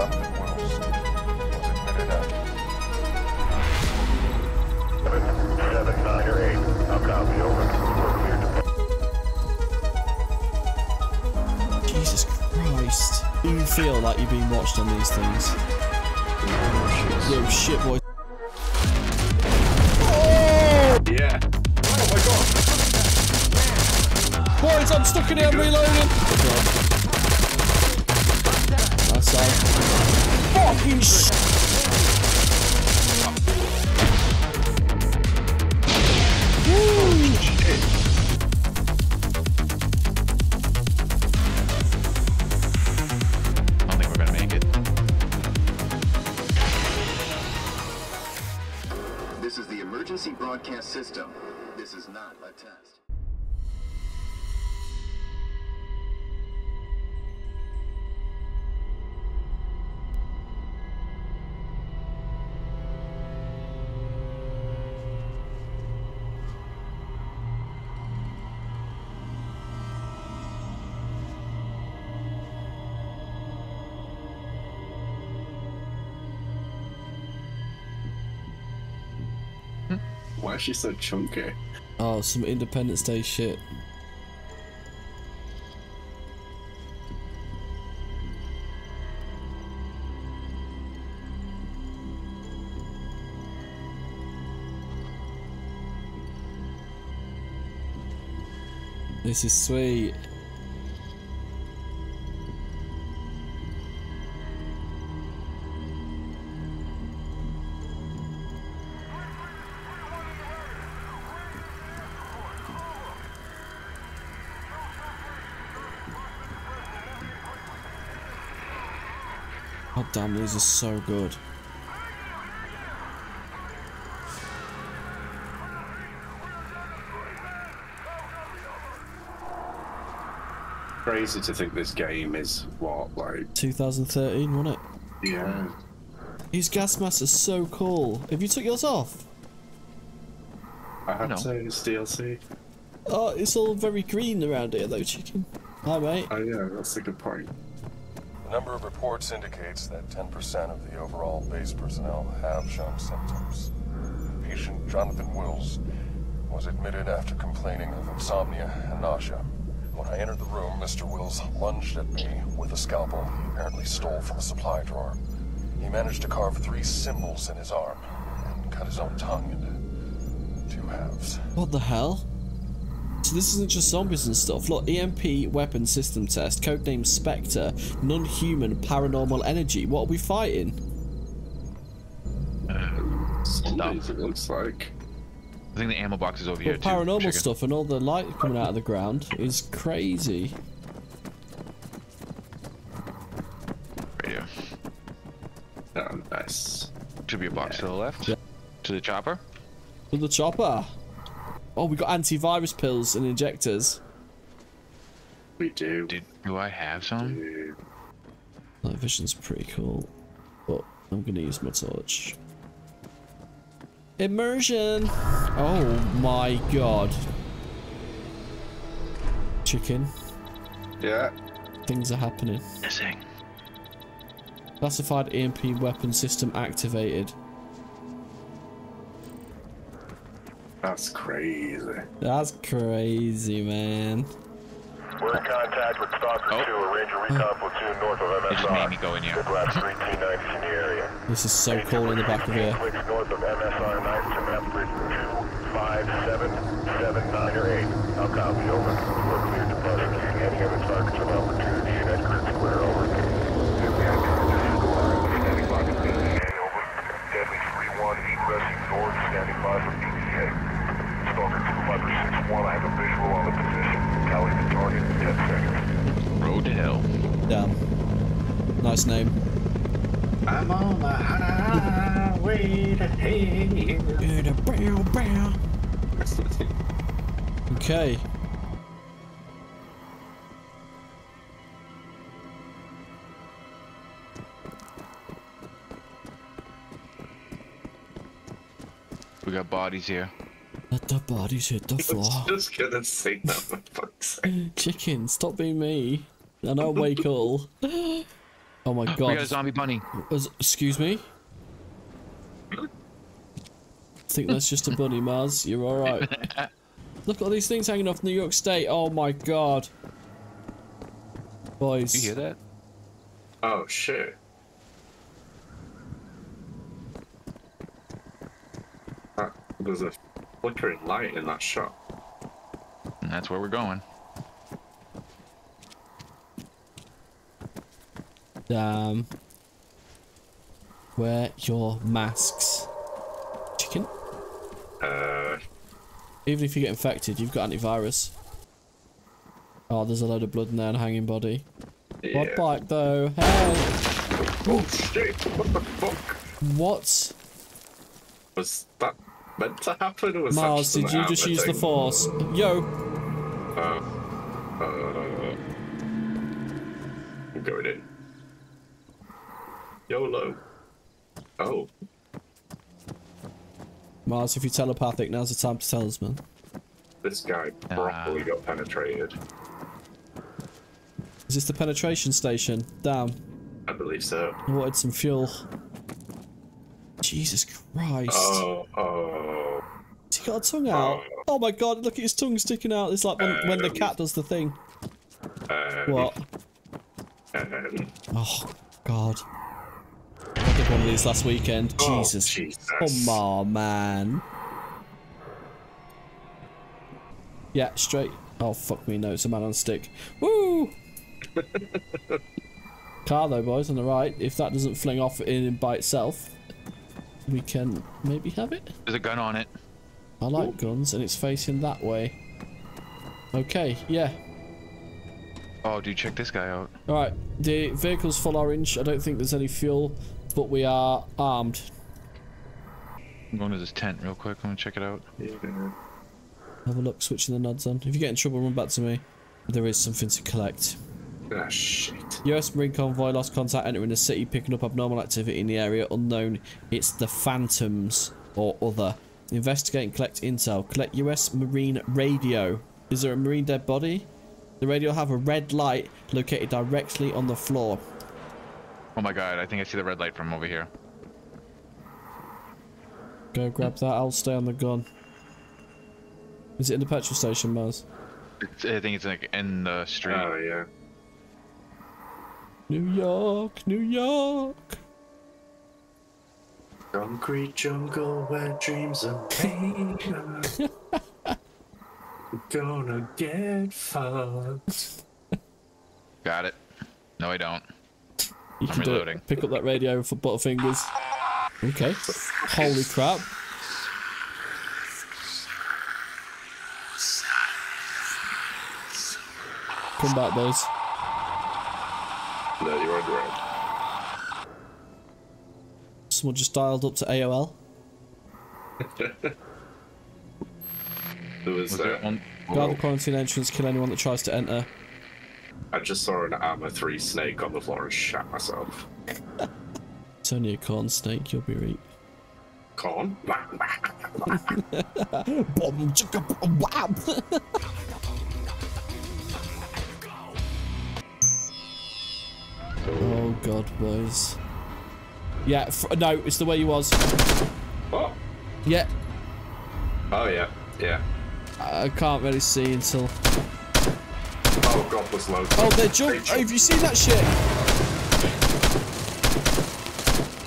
Jonathan Wills was admitted. Seven, nine, or eight. I'll copy. Over. We're clear to Jesus Christ. Do you feel like you're being watched on these things? Yo, shit, boy. Yeah. Oh my god. Boys, I'm stuck in here, I'm reloading. That's all. Fucking sh. Why is she so chunky? Oh, some Independence Day shit. This is sweet. Damn, these are so good. Crazy to think this game is what, like, 2013, wasn't it? yeah. These gas masks are so cool. Have you took yours off? I have No. to say it's DLC. Oh, it's all very green around here though, chicken. Hi, mate. Oh yeah, that's a good point. The number of reports indicates that 10% of the overall base personnel have shown symptoms. Patient Jonathan Wills was admitted after complaining of insomnia and nausea. When I entered the room, Mr. Wills lunged at me with a scalpel he apparently stole from a supply drawer. He managed to carve three symbols in his arm and cut his own tongue into two halves. What the hell? So this isn't just zombies and stuff. Look, EMP weapon system test, codename Spectre, non-human paranormal energy. What are we fighting? Zombies, it looks like. I think the ammo box is over Well, here too. paranormal stuff and all the light coming out of the ground is crazy. Radio. Oh, nice. Should be a box to the left. Yeah. To the chopper. To the chopper. Oh, we got antivirus pills and injectors. We do. Did do I have some? do. Night vision's pretty cool, but I'm gonna use my torch. Immersion! Oh my god. Chicken, Yeah. things are happening. Missing. Classified EMP weapon system activated. That's crazy. That's crazy, man. We're in contact with Stalker Oh. 2, a Ranger recon platoon north of MSR. They just made me go in here. Good last 3 T-90s in the area. This is so cool in the back of here. North of MSR 9 to map bridge 2, 5, 7, 7, 9, or 8. I'll copy, over. We're cleared to prosecute any other targets of opportunity in Edgewood Square, over. Standing by for BDA, over. Deadly 3-1, egressing north, standing by for BDA. Stalker 2, Viper 6-1, I have a visual on the position. Tally the target in 10 seconds. Road to hell. Damn. Nice name. I'm on the highway to hell. Okay. We got bodies here. Let the bodies hit the floor. Just gonna say that for fuck's sake. Chicken, stop being me. And I'll wake all. Oh my We got god. a zombie bunny. Excuse me? I think that's just a bunny, Mars. You're alright. Look at all these things hanging off New York State. Oh my god. Boys. Do you hear that? Oh shit. Ah, there's a flickering light in that shot. And that's where we're going. Damn. Wear your masks. Chicken. Uh, Even if you get infected, you've got antivirus. Oh, there's a load of blood in there and a hanging body. yeah. What bike though? Hey! Oh shit! What the fuck? What? Was that meant to happen? Was Mars, did you just Armor use the force? Yo! Uh, uh, I'm going in. YOLO. Oh, Mars, if you're telepathic, now's the time to tell us, man. this guy properly got penetrated. Is this the penetration station? Damn. I believe so. I wanted some fuel. Jesus Christ. Oh, oh. Has he got a tongue out? Oh my god, look at his tongue sticking out. It's like when, when the cat does the thing. Um, What? Um, Oh, God. I did one of these last weekend. oh, Jesus. Jesus. Come on, man. Yeah, straight. Oh, fuck me. No, it's a man on a stick. Woo! Car, though, boys, on the right. If that doesn't fling off in by itself, we can maybe have it. There's a gun on it. I like guns, and it's facing that way. Okay, yeah. Oh, dude, check this guy out. Alright, the vehicle's full orange. I don't think there's any fuel, but we are armed. I'm going to this tent real quick. I'm gonna check it out. Yeah. Have a look, switching the nods on. If you get in trouble, run back to me. There is something to collect. Ah, shit. US Marine convoy lost contact entering the city, picking up abnormal activity in the area. Unknown. It's the Phantoms or other. Investigate and collect intel. Collect US Marine radio. Is there a Marine dead body? The radio will have a red light located directly on the floor. Oh my god, I think I see the red light from over here. Go grab that. I'll stay on the gun. Is it in the petrol station, Mars? It's, I think it's like in the street. Oh, yeah. New York, New York. Concrete jungle where dreams are made. Gonna get fucked. Got it. No, I don't. You I'm can do it. Pick up that radio for Butterfingers. Okay. Holy crap. Come back, boys. No, you're on your own. Someone just dialed up to AOL. There was, Was there uh, one? Guard the quarantine entrance, kill anyone that tries to enter. I just saw an Arma 3 snake on the floor and shat myself. It's only a corn snake, you'll be right. Corn? Boom, chicka, wow. oh god, boys. Yeah, no, it's the way he was. oh. Yeah, oh, yeah. Yeah. I can't really see until. Oh, God, there's loads. Oh, they jump! Oh, have you seen that shit?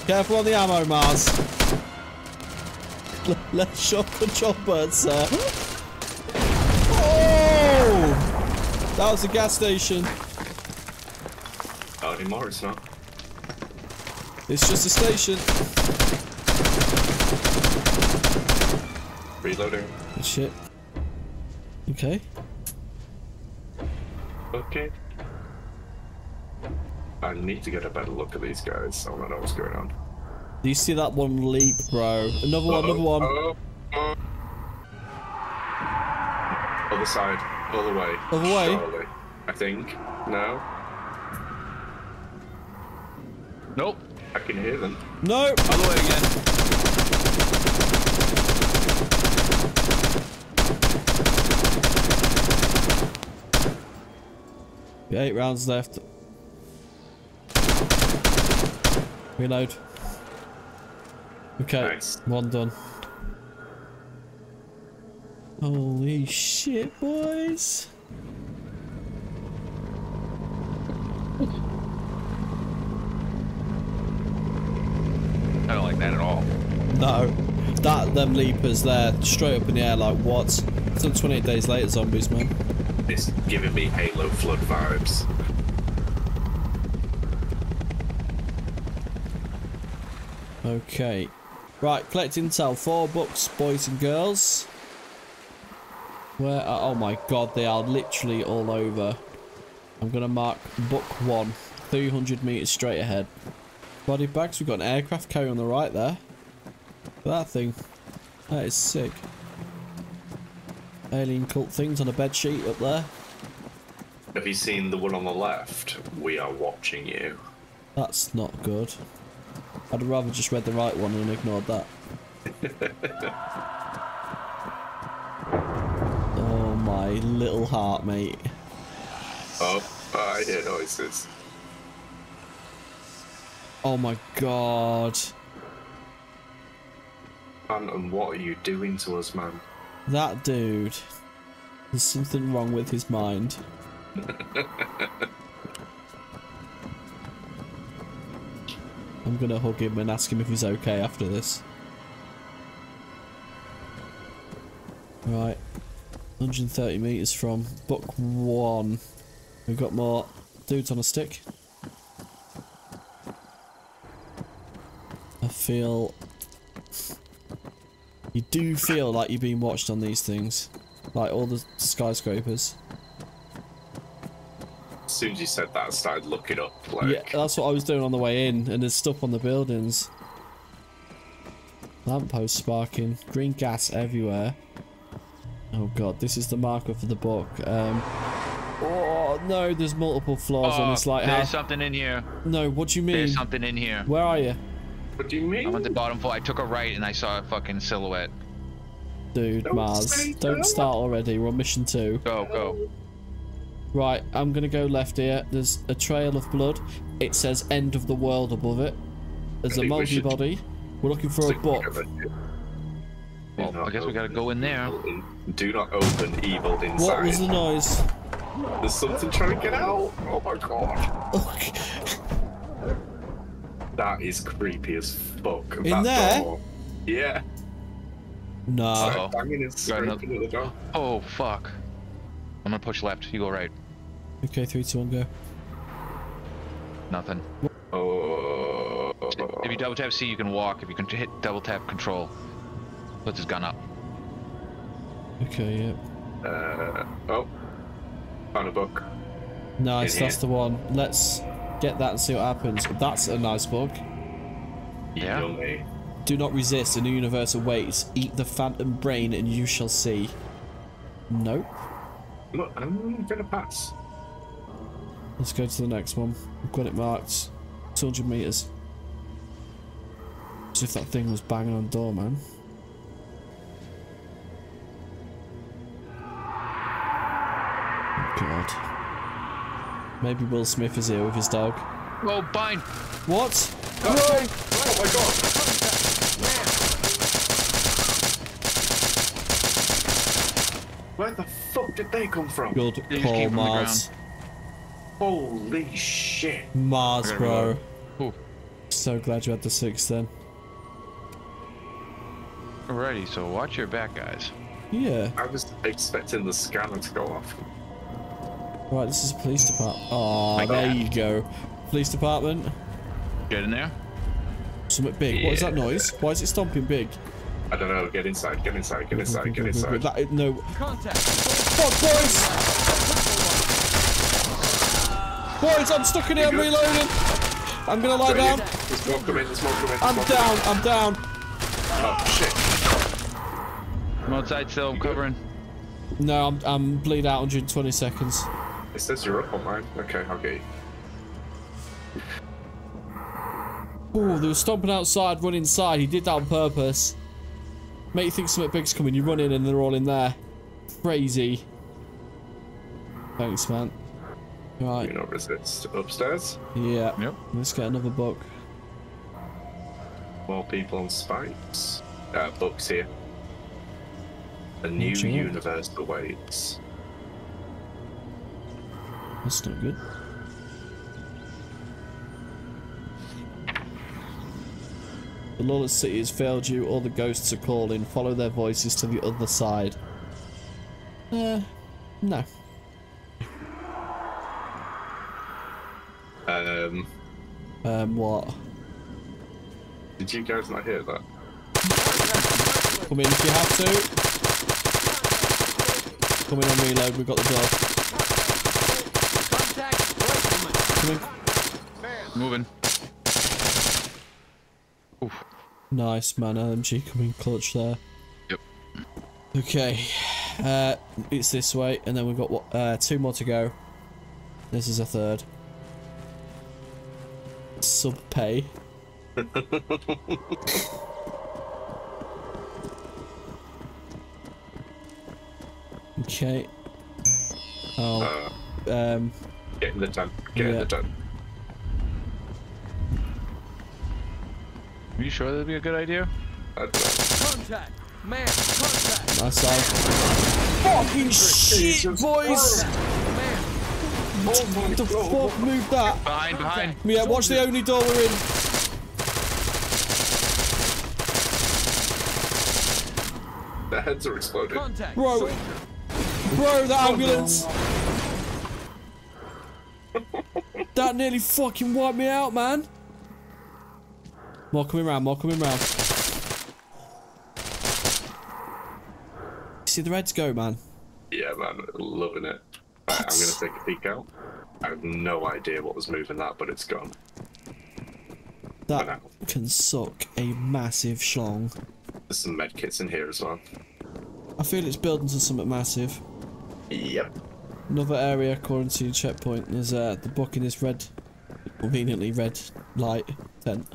Careful on the ammo, Mars. L- Let's shot control bird, sir. Oh! That was a gas station. Not anymore, it's not. It's just a station. Reloading. Shit. Okay. Okay. I need to get a better look at these guys. I don't know what's going on. Do you see that one leap, bro? Another one, another one. Oh, oh. Other side. Other way. Other way? Surely. I think. No. Nope. I can hear them. No! Other way again. Eight rounds left. Reload. Okay, Nice. one done. Holy shit, boys. I don't like that at all. No. That, them leapers there, straight up in the air like what? Still 28 days later, zombies, man. It's giving me Halo Flood vibes. Okay. Right, collect intel. Four books, boys and girls. Where are, oh my god, they are literally all over. I'm gonna mark book one. 300 meters straight ahead. Body bags, we've got an aircraft carrier on the right there. That thing. That is sick. Alien cult things on a bed sheet up there. Have you seen the one on the left? We are watching you. That's not good. I'd rather just read the right one and ignored that. oh my little heart, mate. Oh, I hear noises. Oh my god. Man, and what are you doing to us, man? That dude. There's something wrong with his mind. I'm gonna hug him and ask him if he's okay after this. Right. 130 metres from book one. We've got more dudes on a stick. I feel... You do feel like you're being watched on these things. Like all the skyscrapers. As soon as you said that, I started looking up. Like, Yeah, that's what I was doing on the way in, and there's stuff on the buildings. Lamppost sparking, green gas everywhere. Oh god, this is the marker for the book. Um, oh no, there's multiple floors on Oh, this lighthouse. there's something in here. No, what do you mean? There's something in here. Where are you, what do you mean? I'm at the bottom floor. I took a right and I saw a fucking silhouette. dude? Don't Mars, don't that. start already. We're on mission two. Go, go. Right, I'm gonna go left here. There's a trail of blood. It says "End of the World" above it. There's a multi body. We're looking for a book. Well, I guess we gotta go in there. Do not open evil inside. What was the noise? There's something trying to get out. Oh my god. That is creepy as fuck. In that there? Door. Yeah. No. Uh-oh. Banging and Got another- scraping at the door. Oh, fuck. I'm gonna push left. You go right. Okay, three, two, one, go. Nothing. Oh. If you double tap C, you can walk. If you can hit double tap control, puts his gun up. Okay, yeah. Uh, oh. Found a book. Nice, In that's the one. Let's get that and see what happens. That's a nice book. Yeah. Do not resist. A new universe awaits. Eat the phantom brain and you shall see. Nope. Look, I'm gonna pass. Let's go to the next one. I've got it marked. 200 meters. As if that thing was banging on the door, man. God. Maybe Will Smith is here with his dog. Whoa, bind! What? Oh, oh my god! Where the fuck did they come from? Good They call, came from the Mars. Holy shit. Mars, bro. Ooh. So glad you had the six then. Alrighty, so watch your back, guys. Yeah. I was expecting the scanner to go off. Right, this is a police department. Oh, My there bad. you go. Police department. Get in there. Something big. What is that noise? Why is it stomping big? I don't know, get inside, get inside, get inside, get inside. That, no. Contact. Fuck, boys! Boys, I'm stuck in here. I'm reloading. I'm gonna lie down. There's smoke coming, there's smoke coming. I'm down. I'm down. Oh shit. I'm outside still. I'm covering. No, I'm I'm bleed out 120 seconds. It says you're up on mine. Okay, I'll get you. Oh, they were stomping outside, run inside. He did that on purpose. Make you think something big's coming. You run in and they're all in there. Crazy. Thanks, man. You Right. know, resist. Upstairs? Yeah. Yep. Let's get another book. more people on spikes. Uh, books here. A new Sure. universe awaits. That's not good. The lawless city has failed you, all the ghosts are calling. Follow their voices to the other side. Uh, no. Um, Um, what? did you guys not hear that? Come in if you have to. Come in on reload, we've got the door. Come in. Moving. Oof. Nice man, LMG coming clutch there. Yep. Okay, uh, it's this way, and then we've got what, uh, two more to go. This is a third. Sub pay. okay. Oh, um, Get in the tent. Get in the tent. Are you sure that'd be a good idea? I don't know. Contact! Man, contact! nice side. Fucking shit, boys! Man, What the fuck? Move that. Behind, behind. Yeah, watch the only door we're in. Their heads are exploding. contact! Bro. Bro, the ambulance! That nearly fucking wiped me out, man. More coming round, more coming round. See the reds go, man. Yeah, man, loving it. Right, I'm gonna take a peek out. I have no idea what was moving that, but it's gone. That can suck a massive schlong. There's some medkits in here as well. I feel it's building to something massive. Yep. Another area quarantine checkpoint. There's uh, the book in this red, conveniently red light tent.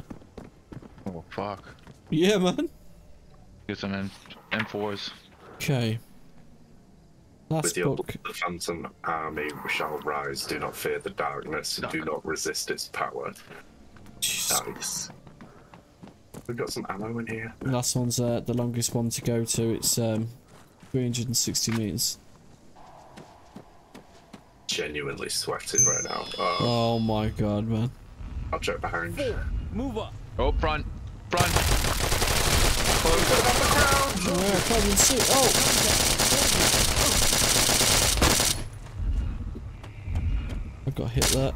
Oh, fuck. Yeah, man. Get some M- M4s. Okay. Last With your book. the phantom army shall rise. Do not fear the darkness. and Do not resist its power. Jesus. Nice. We've got some ammo in here. Last one's uh, the longest one to go to. It's um, 360 meters. Genuinely sweating right now. Oh, Oh my god, man. Uh, I'll check behind. Four. Move up. Oh, front. Front. Where oh, I can't even see. Oh! I got hit that.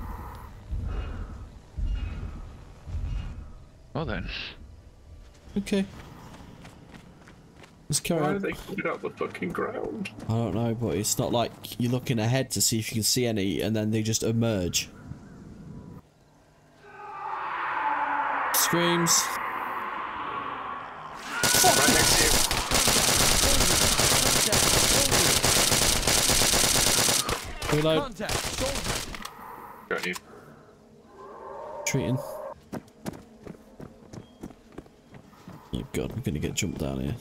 Well then. Okay. Let's carry Why are they coming out the fucking ground? I don't know, but it's not like you're looking ahead to see if you can see any and then they just emerge. Screams. Right next to you. Reload. Contact! Got you. Treating. Oh god, I'm gonna get jumped down here.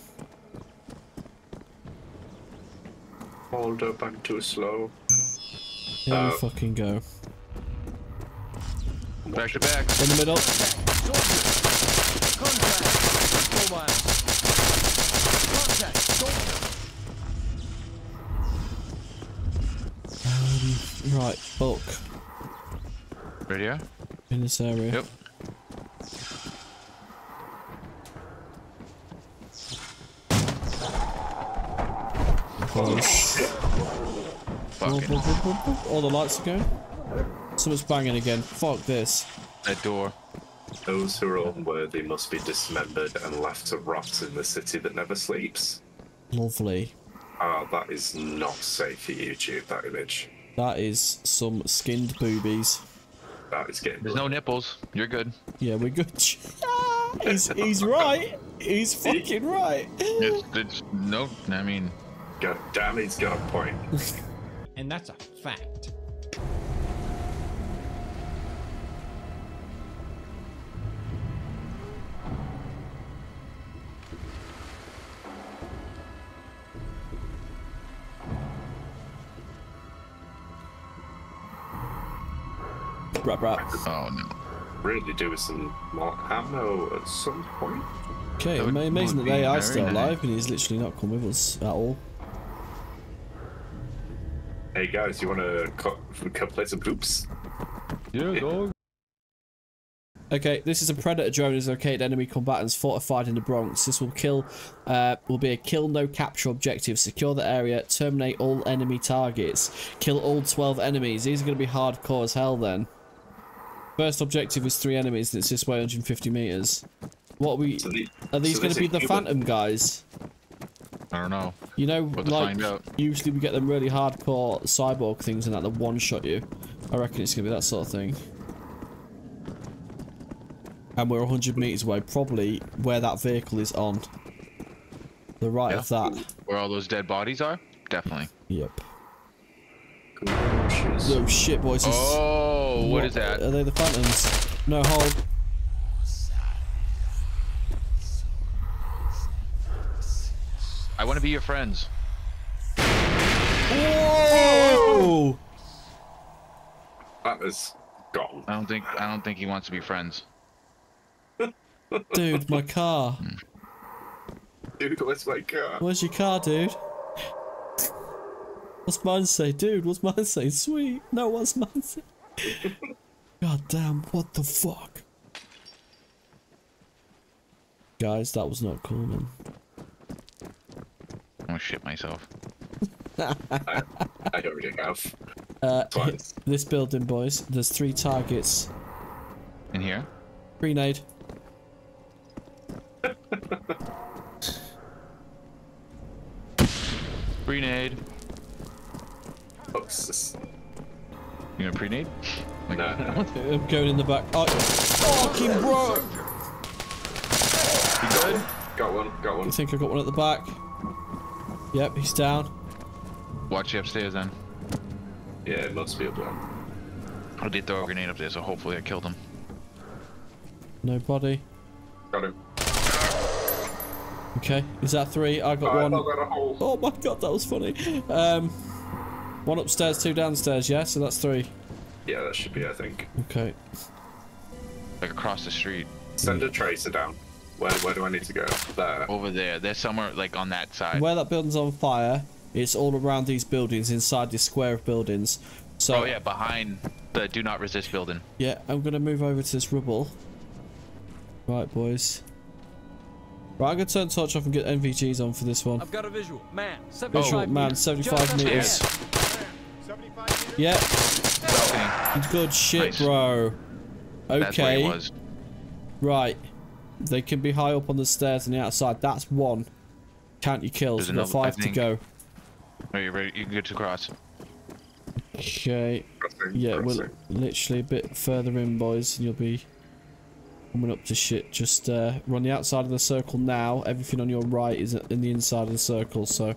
Hold up I'm too slow. Here Uh, we fucking go. Back to back. In the middle. Soldier! Contact! Mobile! Contact! Soldier! Right, bulk. Ready? In this area. Yep. Close. Fucking All the lights are going. Someone's banging again. Fuck this. that door. Those who are unworthy must be dismembered and left to rot in the city that never sleeps. Lovely. Ah, that is not safe for YouTube, that image. That is some skinned boobies. That is getting There's no nipples. You're good. Yeah, we're good. he's, he's right. He's fucking right. It's, it's no. I mean, God damn, he's got a point. And that's a fact. Rap rap. oh no. really do with some more ammo at some point. Okay, That would- ama- amazing that they are still alive and he's literally not come with us at all. Hey guys, you want to co- co- play some hoops? Yeah, dog. Okay, this is a Predator drone is located enemy combatants fortified in the Bronx. This will kill, uh, will be a kill no capture objective. Secure the area, terminate all enemy targets, kill all 12 enemies. These are going to be hardcore as hell then. First objective is three enemies and it's this way 150 meters. What are we, So the- are these so going to be the human- Phantom guys? I don't know. You know, We'll like, find out. usually we get them really hardcore cyborg things and that, the one-shot you. I reckon it's going to be that sort of thing. And we're 100 meters away, probably where that vehicle is on. The right of that. Where all those dead bodies are? Definitely. Yep. Bushes. Oh shit, boys. this- Oh, what is that? Are they the Phantoms? No, hold. I want to be your friends. Whoa! That is gone. I don't think I don't think he wants to be friends. Dude, my car. Dude, where's my car? Where's your car, dude? What's mine say? Dude, what's mine say? Sweet. No, what's mine say? God damn, what the fuck? Guys, that was not cool, man. I'm gonna shit myself. I already have. Uh, Twice. this building, boys, there's three targets. In here? Grenade. Grenade. Oh, it's just- You gonna grenade? Like, No, no. I'm going in the back. Oh, fucking bro! You good? Got one, got I one. think I got one at the back. Yep, he's down. Watch you upstairs then. Yeah, it must be a one. I did throw a grenade up there, so hopefully I killed him. No body. Got him. Okay, is that three? I got I one. got a hole. Oh my god, that was funny. Um, one upstairs, two downstairs. Yeah, so that's three. Yeah, that should be, I think. Okay. Like across the street. Send a tracer down. Where, where do I need to go? There. Over there. They're somewhere like on that side. Where that building's on fire, it's all around these buildings, inside this square of buildings. So Oh yeah, behind the do not resist building. yeah, I'm gonna move over to this rubble. Right, boys. Right, I'm gonna turn torch off and get NVGs on for this one. I've got a visual. Man, 75 Visual, man, meters. 75 Just meters. upstairs. Yeah, Balcony. good shit, Nice. bro. That's where he Okay, was. right. They can be high up on the stairs and the outside. That's one. Count your kills. There's We've got another- I five to think- go. Are you ready? You can get to cross. Okay. Crossing, Yeah, we're literally a bit further in, boys, and you'll be coming up to shit. Just uh, we're on the outside of the circle now. Everything on your right is in the inside of the circle, so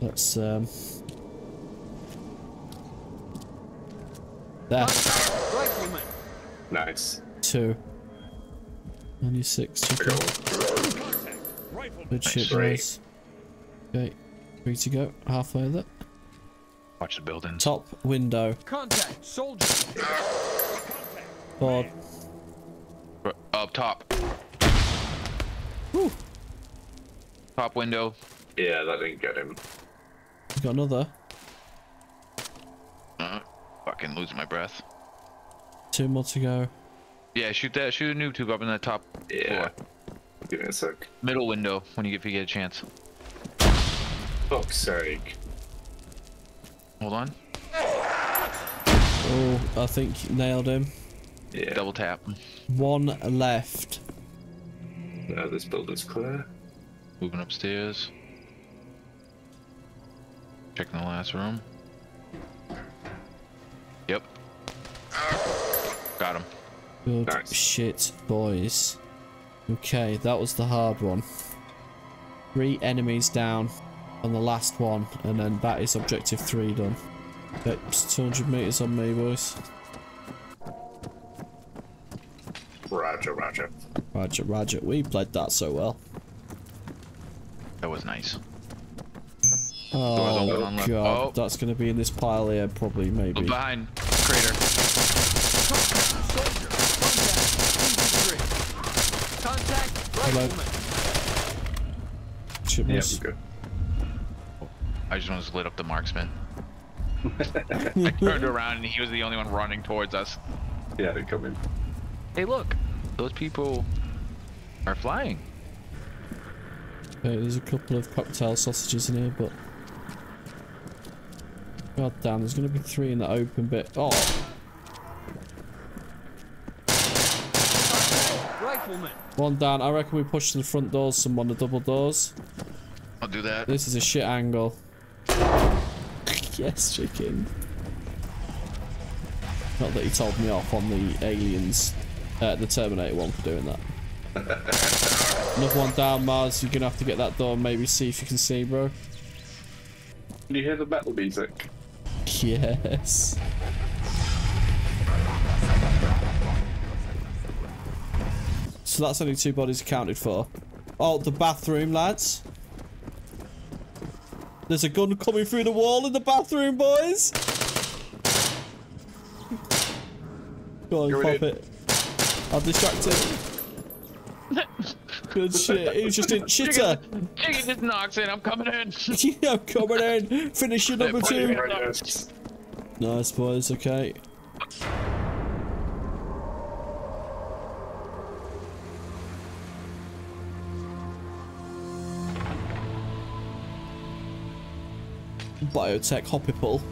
let's um. There, Rifleman. Nice. two. Only six. I Okay. got one. Good shit, Three. boys. Okay, three to go. Halfway there. Watch the building. Top window. Contact. Soldier. Board. Up top. Whew. Top window. Yeah, that didn't get him. We got another. Uh, fucking losing my breath. Two more to go. Yeah, shoot that. Shoot a noob tube up in the top Yeah. floor. Give me a sec. Middle window when you get if you get a chance. Fuck's sake. Hold on. Oh, I think nailed him. Yeah. Double tap. One left. No, this building's clear. Moving upstairs. Checking the last room. Yep. Got him. Good Nice. shit, boys. Okay, that was the hard one. Three enemies down on the last one, and then that is objective three done. Okay, it's 200 meters on me, boys. Roger, roger. Roger, Roger. We played that so well. That was nice. Oh, open on left. god. Oh. That's going to be in this pile here, probably, maybe. Look behind. crater. Soldier. Contact. Infantry. Contact. Hello. Rifleman. Yeah, good. I just almost lit up the marksman. I turned around and he was the only one running towards us. Yeah, they're coming. Hey, look, those people are flying. Okay, there's a couple of cocktail sausages in here, but. God damn, there's gonna be three in the open bit. Oh, Rifleman. one down. I reckon we push to the front doors, someone the double doors. I'll do that. This is a shit angle. yes, chicken. Not that he told me off on the aliens, uh, the Terminator one for doing that. Another one down, Mars. You're gonna have to get that door. and Maybe see if you can see, bro. Can you hear the metal music? Yes. So that's only two bodies accounted for. Oh, the bathroom, lads. There's a gun coming through the wall in the bathroom, boys. Go on, Go pop in. it. I'll distract him. Good shit. He was just in shitter. Chicken just knocks in. I'm coming in. yeah, I'm coming in. Finish your number two. hand up. Yes. Nice, boys. Okay. Biotech Hospital.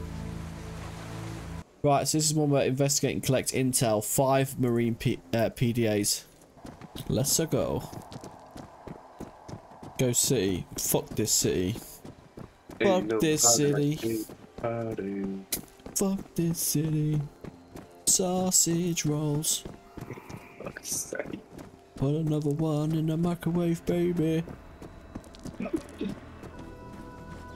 Right, so this is one where investigate and collect intel. Five marine P uh, PDAs. Let's go. Go city. Fuck this city. Fuck Ain't this city. like. Fuck this city. Sausage rolls. Put another one in the microwave, baby.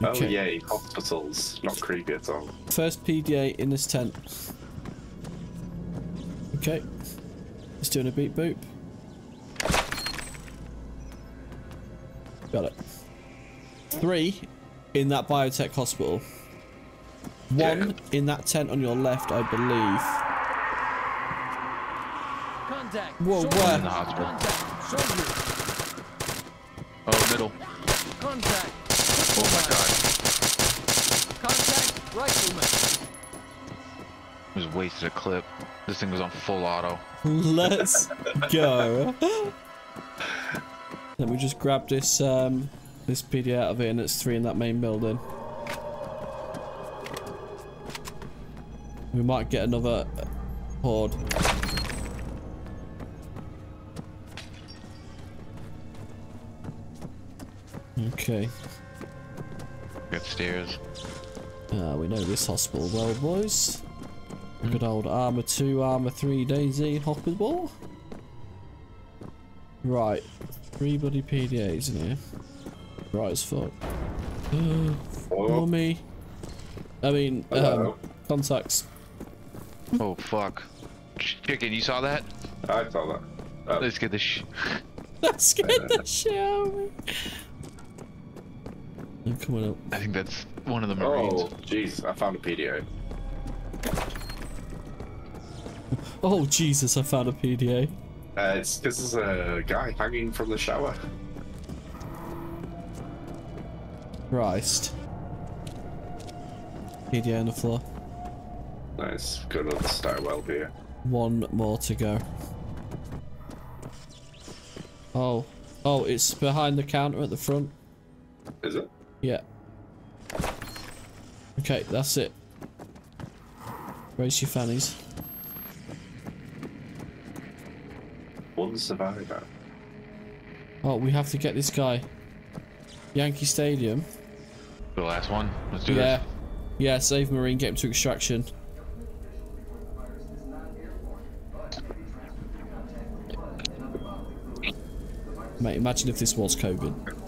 Oh Okay. yay, hospitals. Not creepy at all. First PDA in this tent. Okay. He's doing a beat boop. Got it. Three in that biotech hospital. One in that tent on your left, I believe. Contact. Whoa, Soldier. where? In the hospital. Contact. Soldier. Oh, middle. Contact. Oh my god. Contact. Rifleman. Just wasted a clip. This thing was on full auto. Let's go. Let me just grab this um this PD out of here and it's three in that main building. We might get another horde. Okay. Got stairs. Uh, we know this hospital well, boys. Good old Arma 2, Arma 3 Daisy Hopper Ball. Right. Three bloody PDAs in here. Right as fuck. Uh, Oh, mummy. I mean, um, contacts. Oh fuck. Chicken, you saw that? I saw that. Oh, Let's get this. Sh- That scared the shit out of me. I'm coming up. I think that's one of the marines. oh, jeez, I found a PDA. Oh, Jesus, I found a PDA. Uh, it's because there's a guy hanging from the shower. Christ. PDA on the floor. Nice, got another stairwell here. One more to go. Oh. Oh, it's behind the counter at the front. Is it? Yeah. Okay, that's it. Raise your fannies. One survivor. Oh, we have to get this guy. Yankee Stadium. The last one. Let's do Yeah. this. Yeah, save Marine, get him to extraction. Mate, imagine if this was COVID.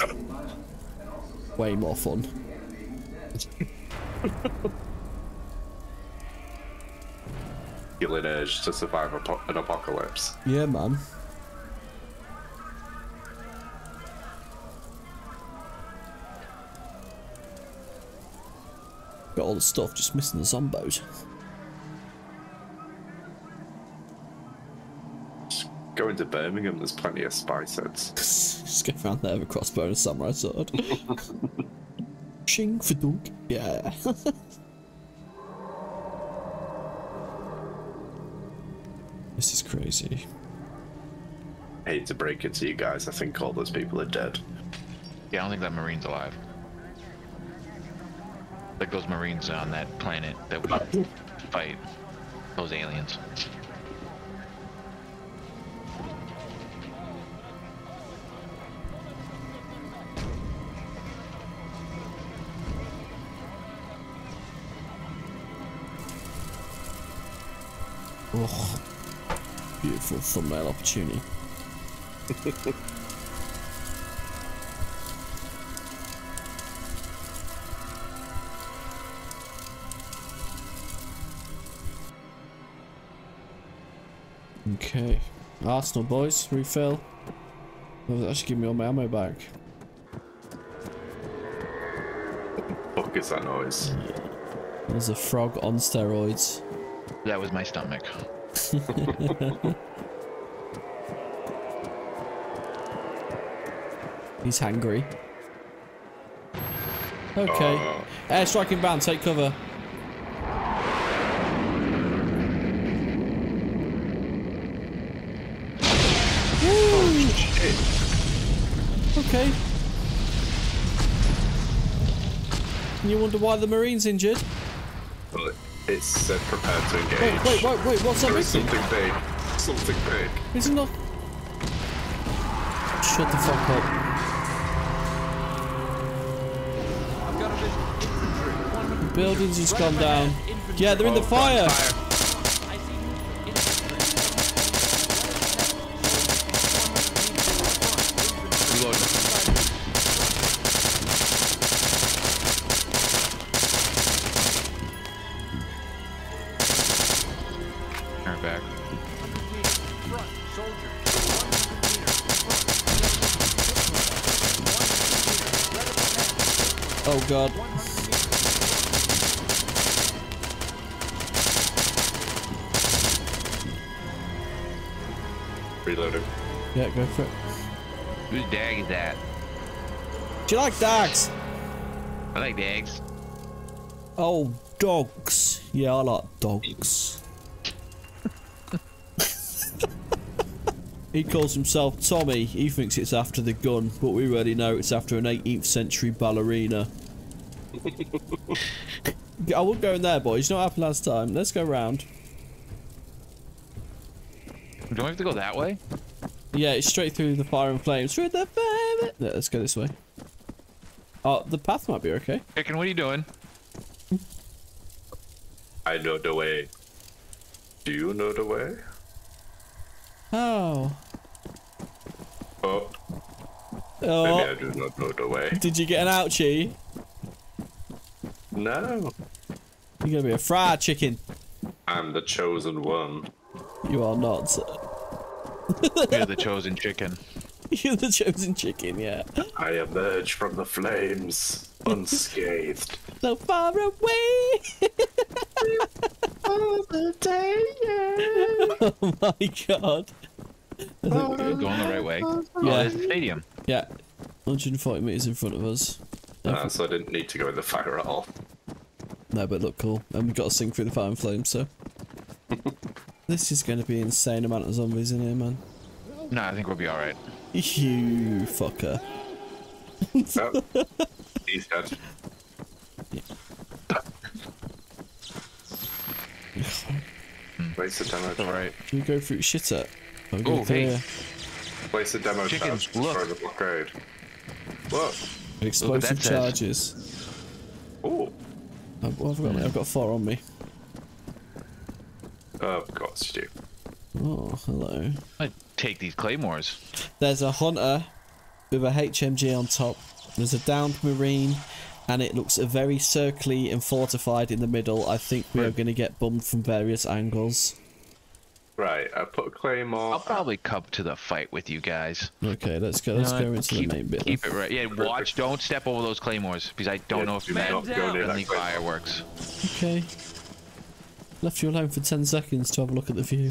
Way more fun. Feeling urge to survive an apocalypse. Yeah, man. Got all the stuff, just missing the zombos. go into Birmingham. There's plenty of spy sets. Just go around there with a crossbow and a samurai sword. Shing for dog. Yeah. this is crazy. I hate to break it to you guys. I think all those people are dead. Yeah, I don't think that marine's alive. Like those marines on that planet that we fight those aliens. Beautiful thumbnail opportunity. okay, Arsenal boys, refill. That should give me all my ammo back. What the Fuck is that noise? There's a frog on steroids. That was my stomach. He's hungry. Okay. Uh, Air striking band, take cover. Okay. You wonder why the Marine's injured? well, it said prepare to engage. Wait, wait, wait, wait, what's that something big. Something big. Is it not? Shut the fuck up. Buildings just gone down. Yeah, they're in the Oh, fire. I see Reloading. Yeah, go for it. Whose dag is that? Do you like dogs? I like dags. Oh, dogs. Yeah, I like dogs. he calls himself Tommy. He thinks it's after the gun, but we already know it's after an 18th century ballerina. I won't go in there, boys. You know what happened last time? Let's go round. Don't we have to go that way? Yeah, it's straight through the fire and flames. Through the fire. Yeah, let's go this way. Oh, the path might be okay. Chicken, what are you doing? I know the way. Do you know the way? Oh. Oh, Oh. maybe. I do not know the way. Did you get an ouchie? No. You're gonna be a fried chicken. I'm the chosen one. You are not. You're the chosen chicken. You're the chosen chicken, yeah. I emerge from the flames unscathed. So far away. oh my god. Going the right way. Oh, Yeah. there's the stadium. Yeah. 140 meters in front of us. Uh, so I didn't need to go in the fire at all. No, but look cool. And we've got to sing through the fire and flames, so. This is going to be insane amount of zombies in here, man. No, I think we'll be alright. You fucker. Oh, he's dead. Place the demo. Alright. Can we go through shitter? Oh, go Oh, through hey. here. Place the demo Chickens, tab. look. The blockade. Look. Explosive says. charges. Oh. Oh, what have I got? I've got four on me. Of course you do. Oh, hello. I take these claymores. There's a hunter with a HMG on top. There's a downed marine, and it looks very circly and fortified in the middle. I think we are going to get bummed from various angles. Right, I put a claymore. I'll probably come to the fight with you guys. Okay, let's go. Let's You know go what? into keep, the main bit. Keep it right. Yeah, watch. Don't step over those claymores because I don't Yeah, know if do men not go near that fireworks. Okay. Left you alone for ten seconds to have a look at the view.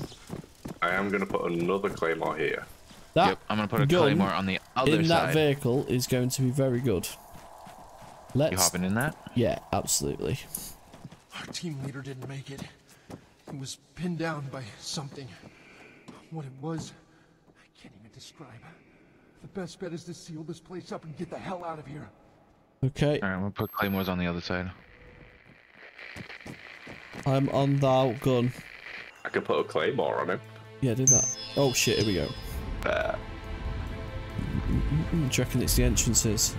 I am going to put another claymore here. That Yep, I'm gonna put a claymore on the other in that vehicle is going to be very good. Let's. You hopping in that? Yeah, absolutely. Our team leader didn't make it. He was pinned down by something. What it was, I can't even describe. The best bet is to seal this place up and get the hell out of here. Okay, All right, I'm gonna put claymores on the other side. I'm on thou gun. I could put a claymore on him. Yeah, do that. Oh shit, here we go. There. Mm, do you reckon it's the entrances?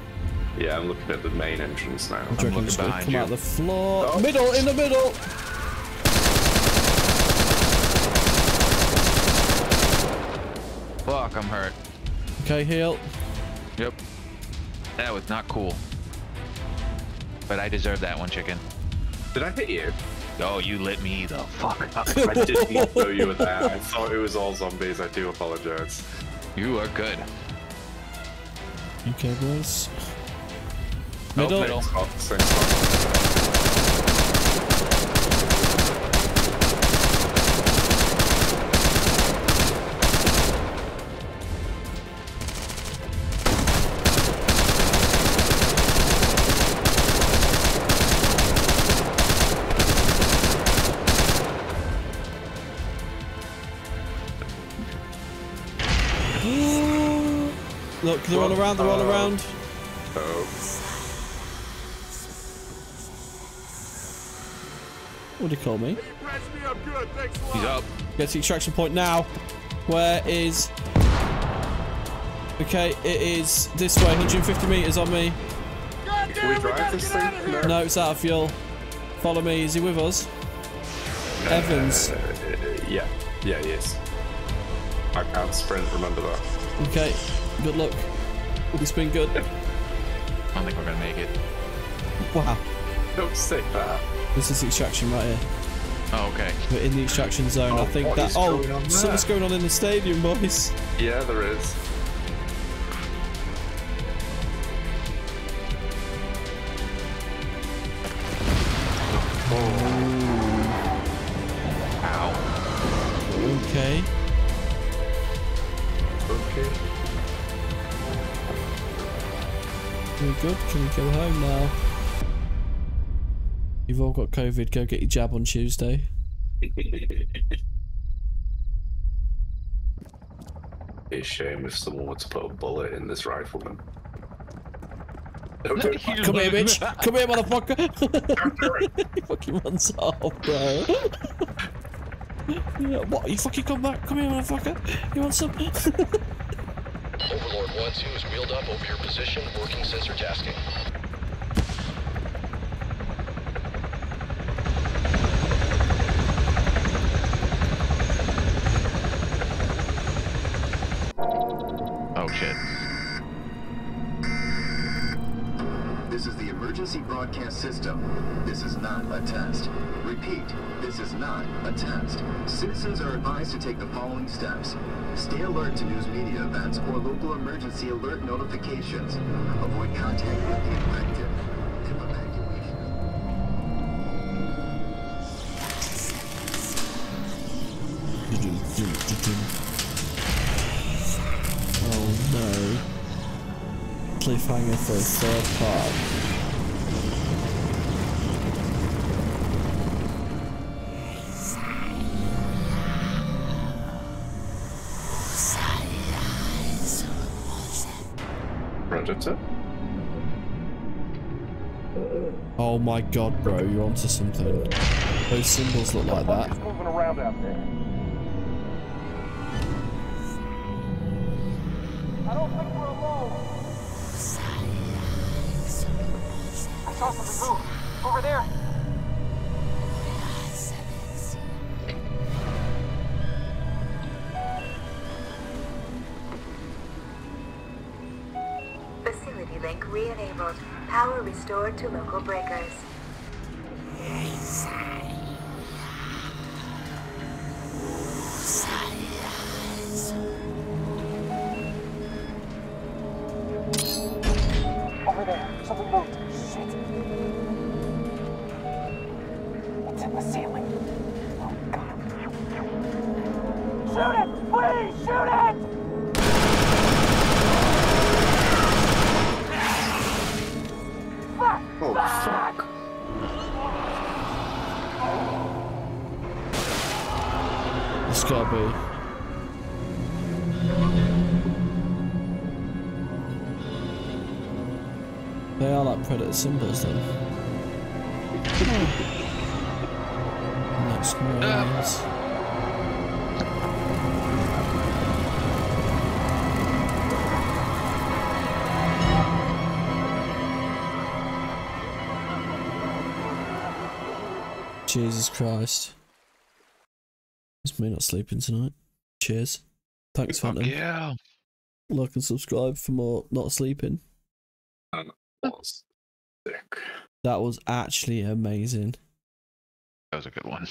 Yeah, I'm looking at the main entrance now. Do you reckon looking it's gonna behind come you. out the floor? Oh. Middle, in the middle! Fuck, I'm hurt. Okay, heal. Yep. That was not cool. But I deserve that one, chicken. Did I hit you? Oh, you lit me the fuck up. I didn't even know you were there. I thought it was all zombies. I do apologize. You are good. Okay, boys. Oh, Middle. middle. Spot, same around, they're all Uh, around. Oh, What do you call me? He's up. Get to the extraction point now. Where is... Okay, it is this way, 150 meters on me. can we drive this thing? No. No, it's out of fuel. Follow me, is he with us? Evans. Uh, yeah, yeah, he is. I can't sprint. Remember that. Okay, good luck. It's been good. I don't think we're gonna make it. Wow. Don't say that. This is the extraction right here. Oh, okay. We're in the extraction zone. I Oh, think what that. is Oh, going on there? something's going on in the stadium, boys. Yeah, there is. Ow. Okay. Okay. We're good. Can we go home now? You've all got COVID. Go get your jab on Tuesday. It's a shame if someone were to put a bullet in this rifleman. Don't do it. Come here, bitch. Come here, motherfucker. he fucking runs off, bro. yeah, what? You fucking come back? Come here, motherfucker. You want some? Overlord 1-2 is wheeled up over your position, working sensor tasking. Oh shit. This is the emergency broadcast system. This is not a test. This is not a test. Citizens are advised to take the following steps. Stay alert to news media events or local emergency alert notifications. Avoid contact with the infected. Oh no. Cliffhanger for a third part. My god, bro, you're onto something. Those symbols look like that. moving around out there? I don't think we're alone. I saw something move. Over there. Facility link re-enabled. Power restored to local breakers. Be. They are like predator symbols then. Next noise. Jesus Christ. Me not sleeping tonight. Cheers. Thanks, Fuck Phantom. yeah. Like and subscribe for more not sleeping. That was sick. That was actually amazing. That was a good one.